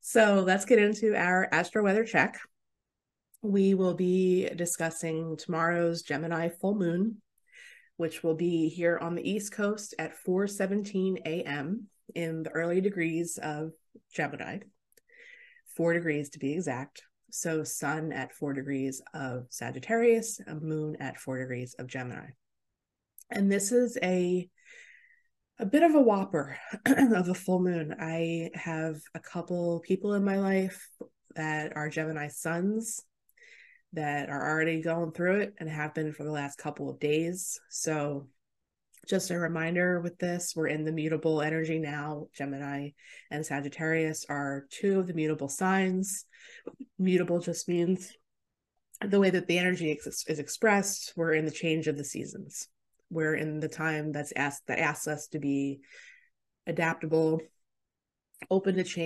So let's get into our astro weather check. We will be discussing tomorrow's Gemini full moon, which will be here on the East Coast at 4:17 a.m. in the early degrees of Gemini. 4 degrees to be exact. So sun at 4 degrees of Sagittarius, a moon at 4 degrees of Gemini. And this is a a bit of a whopper of a full moon. I have a couple people in my life that are Gemini suns that are already going through it and have been for the last couple of days. So, just a reminder with this, we're in the mutable energy now. Gemini and Sagittarius are two of the mutable signs. Mutable just means the way that the energy is expressed, we're in the change of the seasons we're in the time that's asked that asks us to be adaptable, open to change